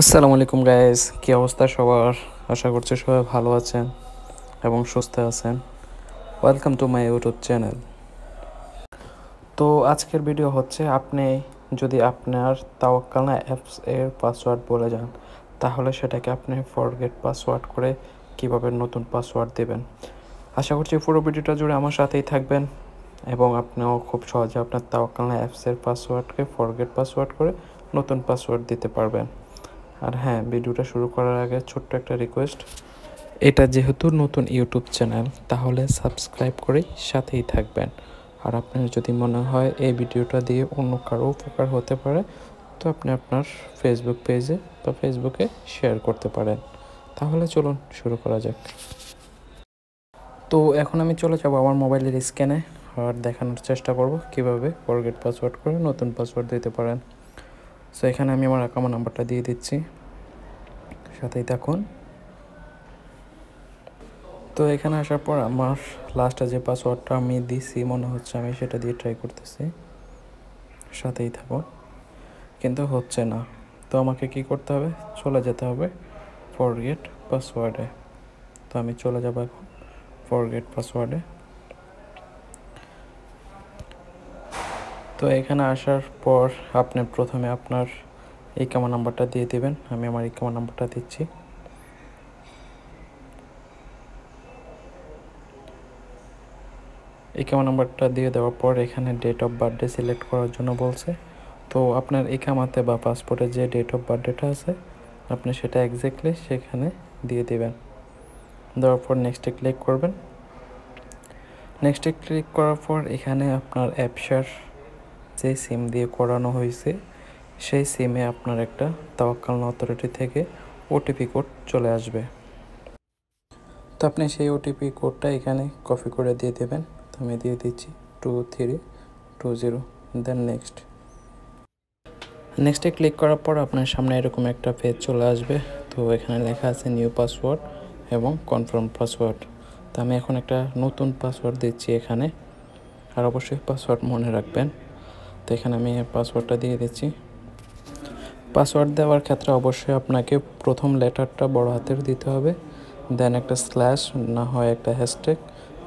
আসসালামু আলাইকুম গাইজ কী অবস্থা সবার? আশা করছি সবাই ভালো আছেন এবং সুস্থ আছেন। Welcome to my YouTube channel তো আজকের ভিডিও হচ্ছে, আপনি যদি আপনার তাওয়াক্কালনা অ্যাপস এর পাসওয়ার্ড বলে যান, তাহলে সেটাকে আপনি ফরগেট পাসওয়ার্ড করে কীভাবে নতুন পাসওয়ার্ড দেবেন। আশা করছি পুরো ভিডিওটা জুড়ে আমার সাথেই থাকবেন এবং আপনিও খুব সহজে আপনার তাওয়াক্কালনা অ্যাপসের পাসওয়ার্ডকে ফরগেট পাসওয়ার্ড করে নতুন পাসওয়ার্ড দিতে পারবেন। আর হ্যাঁ ভিডিওটা শুরু করার আগে ছোট্ট একটা রিকোয়েস্ট এটা যেহেতু নতুন ইউটিউব চ্যানেল, তাহলে সাবস্ক্রাইব করেই সাথেই থাকবেন। আর আপনার যদি মনে হয় এই ভিডিওটা দিয়ে অন্য কারও উপকার হতে পারে, তো আপনি আপনার ফেসবুক পেজে বা ফেসবুকে শেয়ার করতে পারেন। তাহলে চলুন শুরু করা যাক। তো এখন আমি চলে যাব আমার মোবাইলের স্ক্যানে আর দেখানোর চেষ্টা করব কীভাবে ফরগেট পাসওয়ার্ড করে নতুন পাসওয়ার্ড দিতে পারেন। সো এখানে আমি আমার অ্যাকাউন্ট নাম্বারটা দিয়ে দিচ্ছি। সাথেই থাকুন। তো, এখানে আসার পর আমার লাস্টে যে পাসওয়ার্ডটা আমি দিছি, মনে হচ্ছে আমি সেটা দিয়ে ট্রাই করতেছি। সাথেই থাকুন। কিন্তু হচ্ছে না। তো, আমাকে কি করতে হবে? চলে যেতে হবে ফরগেট পাসওয়ার্ডে তো, আমি চলে যাব এখন ফরগেট পাসওয়ার্ডে তো এখানে আসার পর আপনি প্রথমে আপনার এই কামা নাম্বারটা দিয়ে দেবেন। আমি আমার এই কামা নাম্বারটা দিচ্ছি। এই কামা নাম্বারটা দিয়ে দেওয়ার পর এখানে ডেট অফ বার্থডে সিলেক্ট করার জন্য বলছে। তো আপনার এই কামাতে বা পাসপোর্টে যে ডেট অফ বার্থডেটা আছে, আপনি সেটা এক্স্যাক্টলি সেখানে দিয়ে দেবেন। দেওয়ার পর নেক্সটে ক্লিক করবেন। নেক্সটে ক্লিক করার পর এখানে আপনার অ্যাপসার যে সিম দিয়ে করানো হয়েছে। সেই সিমে আপনার একটা তাওয়াক্কাল অথরিটি থেকে ওটিপি কোড চলে আসবে। তো আপনি সেই ওটিপি কোডটা এখানে কপি করে দিয়ে দেবেন। তো আমি দিয়ে দিচ্ছি two three two zero then next নেক্সটে ক্লিক করার পর আপনার সামনে এরকম একটা পেজ চলে আসবে। তো এখানে লেখা আছে নিউ পাসওয়ার্ড এবং কনফার্ম পাসওয়ার্ড তো আমি এখন একটা নতুন পাসওয়ার্ড দিচ্ছি এখানে। আর অবশ্যই পাসওয়ার্ড মনে রাখবেন। তো এখানে আমি পাসওয়ার্ডটা দিয়ে দিচ্ছি। পাসওয়ার্ড দেওয়ার ক্ষেত্রে অবশ্যই আপনাকে প্রথম লেটারটা বড় হাতের দিতে হবে দেন একটা স্ল্যাশ না হয় একটা হ্যাশট্যাগ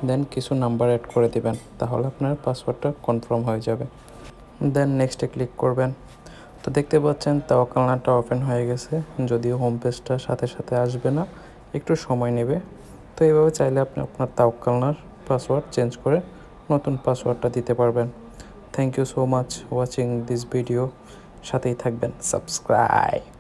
দেন কিছু নাম্বার অ্যাড করে দিবেন, তাহলে আপনার পাসওয়ার্ডটা কনফার্ম হয়ে যাবে। দেন নেক্সটে ক্লিক করবেন। তো দেখতে পাচ্ছেন তাওয়াকালনাটা ওপেন হয়ে গেছে, যদিও হোম পেজটা সাথে সাথে আসবে না, একটু সময় নেবে। তো এইভাবে চাইলে আপনি আপনার তাওয়াকালনার পাসওয়ার্ড চেঞ্জ করে নতুন পাসওয়ার্ডটা দিতে পারবেন। Thank you so much watching this video সাথেই থাকবেন. সাবস্ক্রাইব